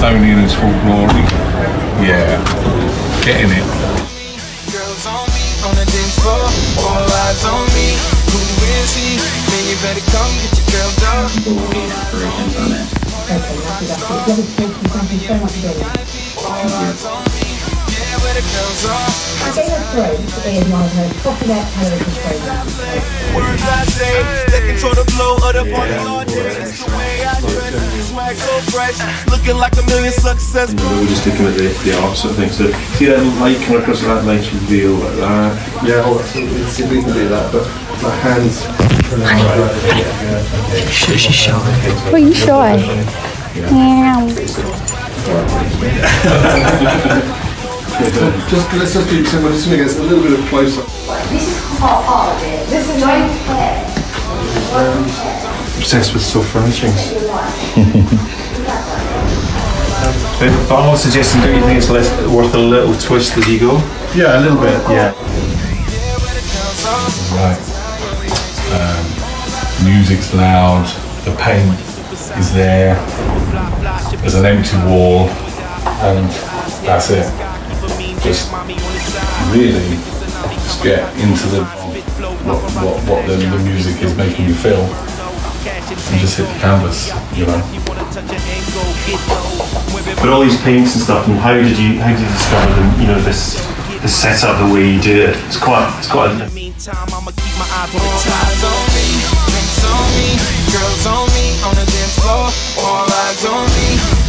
Tony in his full glory. Yeah, getting it. Girls on me, on the dance floor, all eyes on me. Who is he? Man, you better come get your girl done. inspirations on it. All eyes on me. Yeah, where the girls are. Game of Thrones is one of the most popular television programs. Words I say, they control the flow of the party all day. It's the way I dress, swag so fresh, looking like a million success. we were just looking at the, the art sort of things. So see that light coming across that nice reveal like that. Yeah, oh, that's, let's see if we can do that, but my hands. She's shy. Were you shy? Meow. Just let's just do someone just make us a little bit of close up. This is part part. This is don't care. Obsessed with soft furnishings. But I'm also suggesting, don't you think it's less, worth a little twist as you go? Yeah, a little bit. Yeah. Right. Um, music's loud, the paint is there, there's an empty wall, and that's it. Just really just get into the what, what, what the, the music is making you feel and just hit the canvas, you know. But all these paints and stuff, and how did you how did you discover them? You know this this setup, the way you do it. It's quite it's quite. A, the on me,